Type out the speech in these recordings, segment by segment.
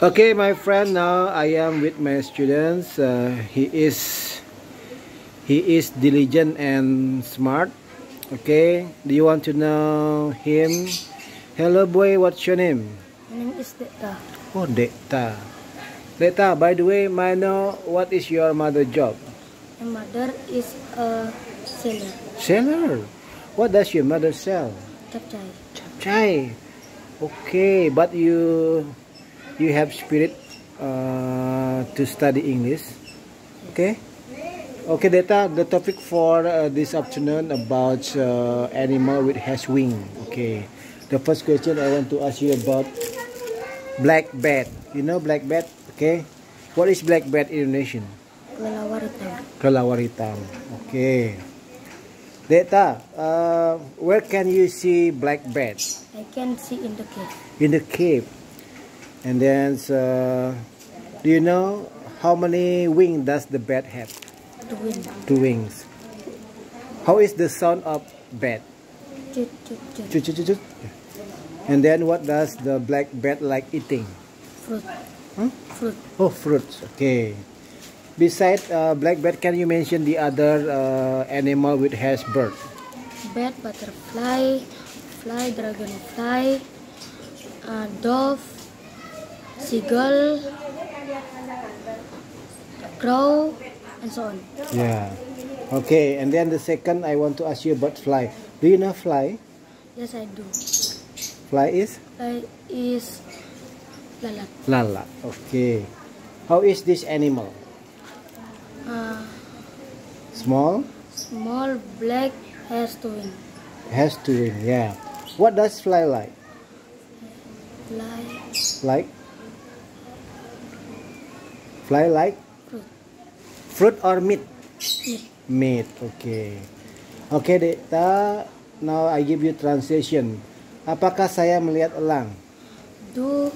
Okay, my friend. Now I am with my students. Uh, he is he is diligent and smart. Okay. Do you want to know him? Hello, boy. What's your name? My name is Deta. Oh, Dekta. Dekta. By the way, may I know what is your mother job? My mother is a sailor. Seller. What does your mother sell? Capcay. Chai. Okay, but you you have spirit uh, to study English. Okay. Okay, Data. The topic for uh, this afternoon about uh, animal with has wing. Okay. The first question I want to ask you about black bat. You know black bat? Okay. What is black bat in Indonesian? Kelelawar hitam. Kelawar hitam. Okay. Data, uh, where can you see black bat? I can see in the cave. In the cave. And then, uh, do you know how many wings does the bat have? The wind. Two wings. How is the sound of bat? Chut, chut, chut. Chut. And then what does the black bat like eating? Fruit. Hmm? Fruit. Oh, fruits. Okay. Besides uh, black bat, can you mention the other uh, animal which has bird? Bat, butterfly, fly, dragonfly, uh, dove, seagull, crow, and so on. Yeah. Okay, and then the second I want to ask you about fly. Do you know fly? Yes, I do. Fly is? Fly is lalat. Lala. Okay. How is this animal? Uh, Small? small black has two wings. Has two wings, yeah. What does fly like? Fly, Like? Fly like? fruit. Fruit or meat? Meat. Meat, okay. Okay, Dekta. Now I give you translation. Apakah saya melihat elang? Do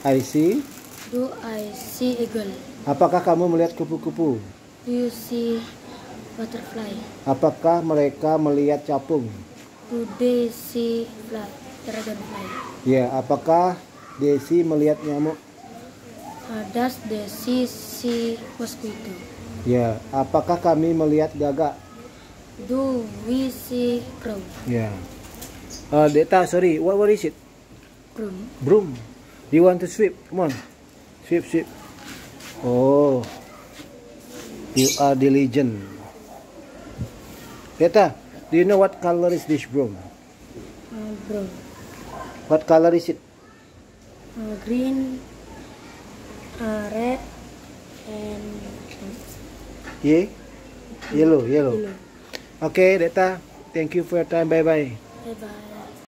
I see. do I see eagle? Apakah kamu melihat kupu-kupu? Do you see butterfly? Apakah mereka melihat capung? Do they see fly, dragonfly? Ya, apakah Desi melihat nyamuk? They see see mosquito? Ya, apakah kami melihat gagak? Do we see crow? Ya. Uh, Deta, sorry, what, what is it? Crow. Broom. Do you want to sweep? Come on. Sweep, sweep. Oh. You are diligent. Deta, do you know what color is this broom? Uh, brown. What color is it? Uh, green. Red. And Yeah? Yellow, yellow. Okay, Deta. Thank you for your time. Bye-bye. Bye bye.